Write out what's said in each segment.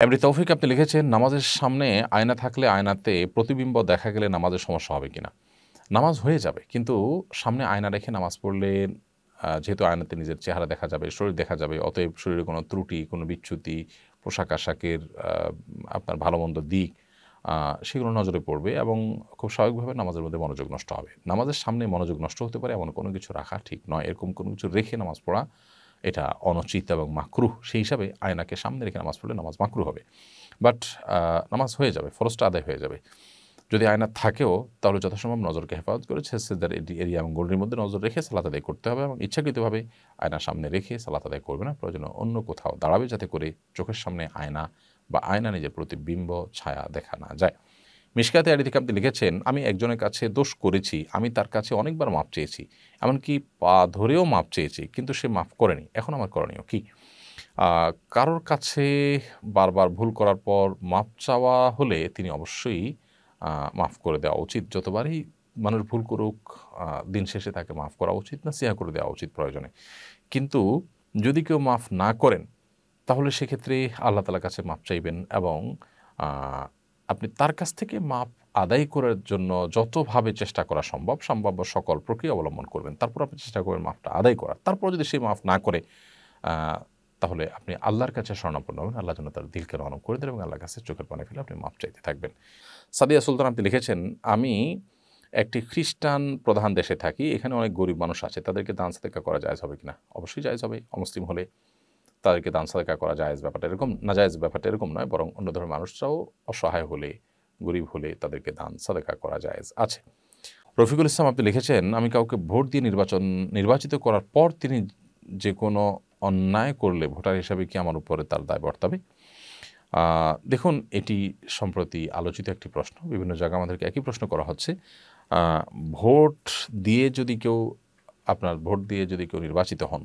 এমনি তৌফিক, আপনি লিখেছেন, নামাজের সামনে আয়না থাকলে আয়নাতে প্রতিবিম্ব দেখা গেলে নামাজের সমস্যা হবে কিনা? নামাজ হয়ে যাবে, কিন্তু সামনে আয়না রেখে নামাজ পড়লে যেহেতু আয়নাতে নিজের চেহারা দেখা যাবে, শরীর দেখা যাবে, অতএব শরীরে কোনো ত্রুটি, কোনো বিচ্যুতি, পোশাক আশাকের আপনার ভালো মন্দ দিক সেগুলো নজরে পড়বে এবং খুব স্বাভাবিকভাবে নামাজের মধ্যে মনোযোগ নষ্ট হবে। নামাজের সামনে মনোযোগ নষ্ট হতে পারে এমন কোনো কিছু রাখা ঠিক নয়। এরকম কোনো কিছু রেখে নামাজ পড়া এটা অনুচিত এবং মাকরুহ, সেই হিসাবে আয়নাকে সামনে রেখে নামাজ পড়লে নামাজ মাকরু হবে। বাট নামাজ হয়ে যাবে, ফরজটা আদায় হয়ে যাবে। যদি আয়না থাকেও, তাহলে যথাসম্ভব নজরকে হেফাজত করে সেদার এরিয়া এবং গোল্ডের মধ্যে নজর রেখে সালাত আদায় করতে হবে এবং ইচ্ছাকৃতভাবে আয়নার সামনে রেখে সালাত আদায় করবে না। প্রয়োজনে অন্য কোথাও দাঁড়াবে যাতে করে চোখের সামনে আয়না বা আয়না নিজের প্রতিবিম্ব ছায়া দেখা না যায়। মিশকাতে আড়ি থেকে আপনি লিখেছেন, আমি একজনের কাছে দোষ করেছি, আমি তার কাছে অনেকবার মাপ চেয়েছি, এমনকি পা ধরেও মাপ চেয়েছি, কিন্তু সে মাফ করেনি। এখন আমার করণীয় কী? কারোর কাছে বারবার ভুল করার পর মাপ চাওয়া হলে তিনি অবশ্যই মাফ করে দেওয়া উচিত। যতবারই মানুষ ভুল করুক দিন শেষে তাকে মাফ করা উচিত না, সিয়া করে দেওয়া উচিত প্রয়োজনে। কিন্তু যদি কেউ মাফ না করেন, তাহলে সেক্ষেত্রে আল্লাহ তালার কাছে মাপ চাইবেন এবং আপনি তার কাছ থেকে মাপ আদায় করার জন্য যতভাবে চেষ্টা করা সম্ভব, সম্ভাব্য সকল প্রক্রিয়া অবলম্বন করবেন। তারপর আপনি চেষ্টা করবেন মাফটা আদায় করার। তারপর যদি সেই মাফ না করে তাহলে আপনি আল্লাহর কাছে স্বর্ণাপন্ন হবেন। আল্লাহ যেন তার দিলকে রনম করে দেন এবং আল্লাহর কাছে চোখের পানি ফেলে আপনি মাপ চাইতে থাকবেন। সাদিয়া সুলতান আপনি লিখেছেন, আমি একটি খ্রিস্টান প্রধান দেশে থাকি। এখানে অনেক গরিব মানুষ আছে। তাদেরকে দান সাদেকা করা যায় হবে কিনা? অবশ্যই যায় হবে। অমুসলিম হলে তাদেরকে দান সাদেকা করা জায়েজ ব্যাপারটা এরকম, না জায়েজ ব্যাপারটা এরকম নয়, বরং অন্য ধরনের মানুষরাও অসহায় হলে, গরিব হলে তাদেরকে দান সাদেকা করা জায়েজ আছে। রফিকুল ইসলাম আপনি লিখেছেন, আমি কাউকে ভোট দিয়ে নির্বাচন, নির্বাচিত করার পর তিনি যে কোনো অন্যায় করলে ভোটার হিসাবে কি আমার উপরে তার দায় বর্তাবে? দেখুন, এটি সম্প্রতি আলোচিত একটি প্রশ্ন, বিভিন্ন জায়গায় আমাদেরকে একই প্রশ্ন করা হচ্ছে। ভোট দিয়ে যদি কেউ, আপনার ভোট দিয়ে যদি কেউ নির্বাচিত হন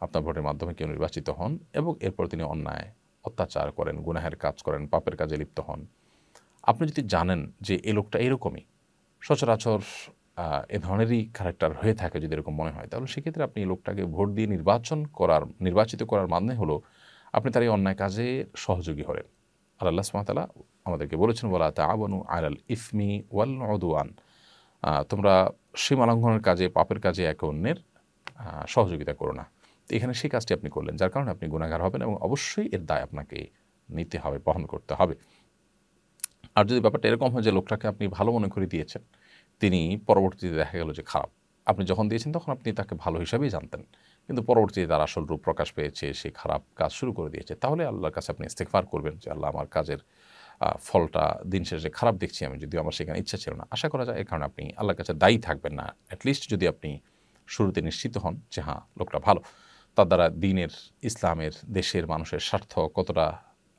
আপনার ভোটের মাধ্যমে কেউ নির্বাচিত হন এবং এরপর তিনি অন্যায় অত্যাচার করেন গুনাহের কাজ করেন পাপের কাজে লিপ্ত হন। আপনি যদি জানেন যে এই লোকটা এরকমই সচরাচর এ ধরনেরই ক্যারেক্টার হয়ে থাকে যদি এরকম মনে হয় তাহলে সেক্ষেত্রে আপনি এই লোকটাকে ভোট দিয়ে নির্বাচন করার নির্বাচিত করার মানে হলো আপনি তার এই অন্যায় কাজে সহযোগী হলেন। আর আল্লাহ সুমাতালা আমাদেরকে বলেছেন বলা তাআবানু আলাল ইসমি ওয়াল আহ, তোমরা সীমালঙ্ঘনের কাজে পাপের কাজে একে অন্যের সহযোগিতা করো না। তো এখানে সেই কাজটি আপনি করলেন, যার কারণে আপনি গুণাগার হবেন এবং অবশ্যই এর দায় আপনাকে নিতে হবে, বহন করতে হবে। আর যদি ব্যাপারটা এরকম হয় যে লোকটাকে আপনি ভালো মনে করে দিয়েছেন, তিনি পরবর্তীতে দেখা গেল যে খারাপ, আপনি যখন দিয়েছেন তখন আপনি তাকে ভালো হিসাবেই জানতেন। কিন্তু পরবর্তীতে তার আসল রূপ প্রকাশ পেয়েছে, সে খারাপ কাজ শুরু করে দিয়েছে। তাহলে আল্লাহর কাছে আপনি ইস্তেকফার করবেন যে আল্লাহ আমার কাজের ফলটা দিন শেষে খারাপ দেখছি আমি, যদিও আমার সেখানে ইচ্ছা ছিল না। আশা করা যায় এর কারণে আপনি আল্লাহর কাছে দায়ী থাকবেন না। অ্যাটলিস্ট যদি আপনি শুরুতে নিশ্চিত হন যে হ্যাঁ লোকটা ভালো। তার দ্বারা দিনের ইসলামের দেশের মানুষের স্বার্থ কতটা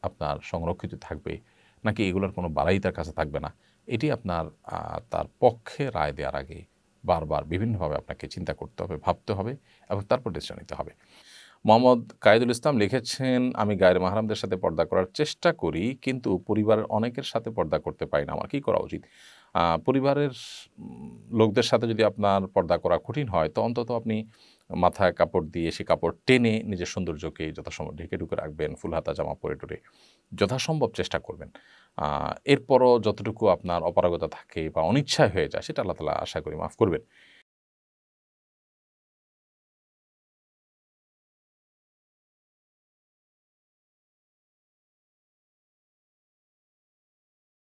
আপনার সংরক্ষিত থাকবে, নাকি এগুলোর কোনো বাড়াই তার কাছে থাকবে না, এটি আপনার তার পক্ষে রায় দেওয়ার আগে বারবার বিভিন্নভাবে আপনাকে চিন্তা করতে হবে, ভাবতে হবে এবং তারপর ডিসিশন নিতে হবে। মোহাম্মদ কায়েদুল ইসলাম লিখেছেন, আমি গায়ের মাহারামদের সাথে পর্দা করার চেষ্টা করি, কিন্তু পরিবারের অনেকের সাথে পর্দা করতে পারি না, আমার কী করা উচিত? পরিবারের লোকদের সাথে যদি আপনার পর্দা করা কঠিন হয়, তো অন্তত আপনি মাথায় কাপড় দিয়ে সে কাপড় টেনে নিজের সৌন্দর্যকে যথাসম্ভব ঢেকে ঢুকে রাখবেন, ফুল হাতা, জামা পরে টরে যথাসম্ভব চেষ্টা করবেন। এরপরও যতটুকু আপনার অপারগতা থাকে বা অনিচ্ছায় হয়ে যায়, সেটা আল্লাহ তালা আশা করি মাফ করবেন।